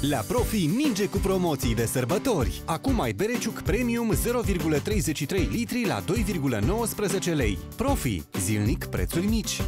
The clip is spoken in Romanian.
La Profi ninge cu promoții de sărbători. Acum ai bereciuc premium 0,33 litri la 2,19 lei. Profi, zilnic prețuri mici.